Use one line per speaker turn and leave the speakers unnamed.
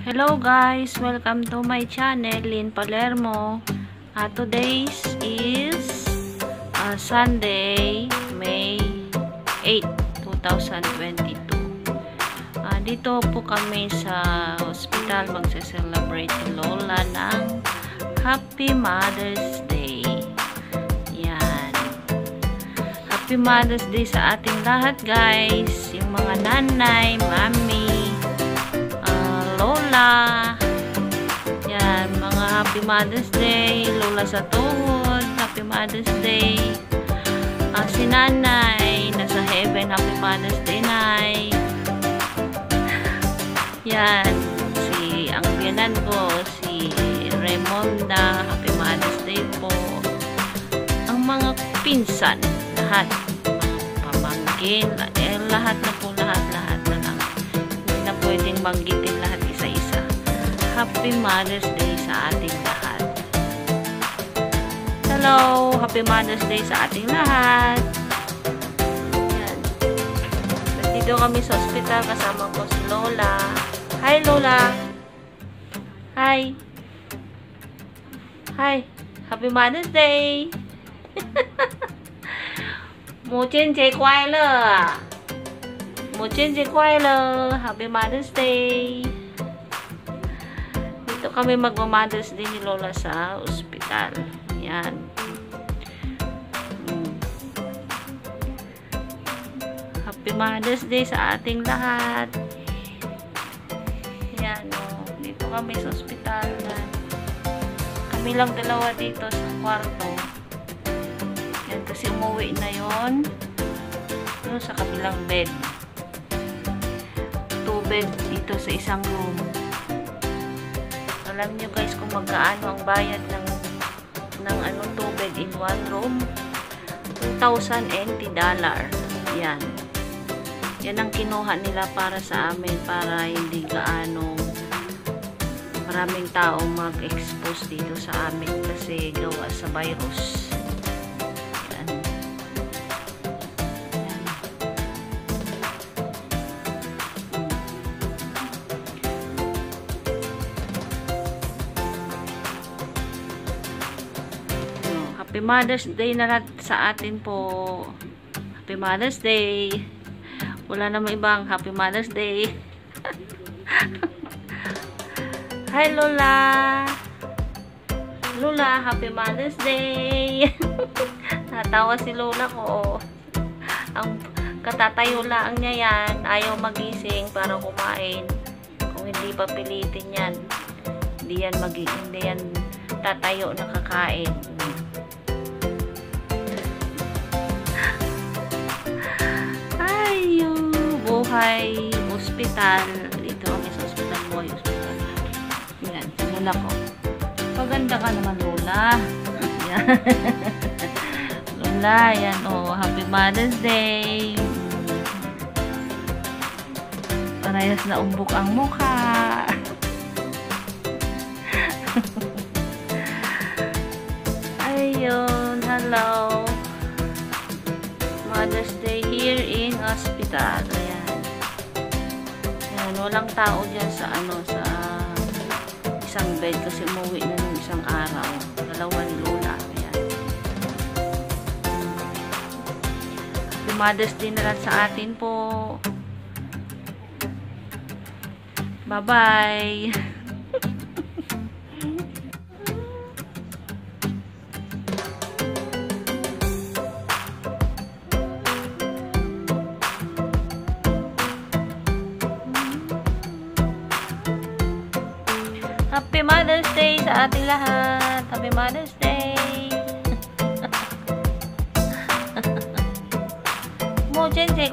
Hello guys, welcome to my channel, Lynn Palermo. Uh, today's is uh, Sunday, May 8, 2022. Uh, dito po kami sa hospital magse-celebrate si Lola ng Happy Mother's Day. Yan. Happy Mother's Day sa ating lahat guys. Yung mga nanay, mami, lola. Yan, mga Happy Mother's Day. Lola sa tuhod, Happy Mother's Day. Uh, si nanay, nasa heaven, Happy Mother's Day, nay. Yan, si ang biyanan ko, si Raymonda, Happy Mother's Day po. Ang mga pinsan, lahat, pamangkin, eh, lahat na po, lahat-lahat na lang. Hindi na pwedeng banggitin lahat. Happy Mother's Day sa ating lahat. Hello! Happy Mother's Day sa ating lahat. Yan. Nandito kami sa ospital kasama ko si Lola. Hi, Lola! Hi! Hi! Happy Mother's Day! 母亲节快乐啊！母亲节快乐！Happy Mother's Day! Dito kami magma-Mother's Day ni Lola sa ospital. Yan. Hmm. Happy Mother's Day sa ating lahat. Yan, oh. Dito kami sa ospital. Kami lang dalawa dito sa kwarto. Yan, kasi umuwi na yon Doon sa kabilang bed. Two bed dito sa isang room. Alam nyo guys kung magkaano ang bayad ng ng ano tubig in one room. 2,080 dollar. Yan. Yan ang kinuha nila para sa amin para hindi gaano maraming tao mag-expose dito sa amin kasi gawa sa virus. Happy Mother's Day na lahat sa atin po. Happy Mother's Day. Wala namang ibang Happy Mother's Day. Hi Lola. Lola, Happy Mother's Day. Natawa si Lola ko. Ang katatayo lang niya yan. Ayaw magising para kumain. Kung hindi pa pilitin yan. Hindi yan magi hindi yan tatayo na kakain. Buhay ospital. Dito kami sa ospital, buhay ospital. Yan, lola ko. Paganda ka naman, lola. Yan. lola, yan, oh. Happy Mother's Day. Parehas na umbok ang mukha. Ayun, hello. Mother's Day here in hospital. Ayan. Walang tao dyan sa ano, sa isang bed kasi umuwi na nung isang araw. Dalawa ni Lola. Ayan. Mother's Day na lang sa atin po. Bye-bye. Happy Mother's Day sa ating lahat. Happy Mother's Day. Mo chen che.